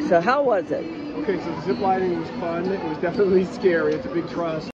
So how was it? Okay, so zip lining was fun. It was definitely scary. It's a big trust.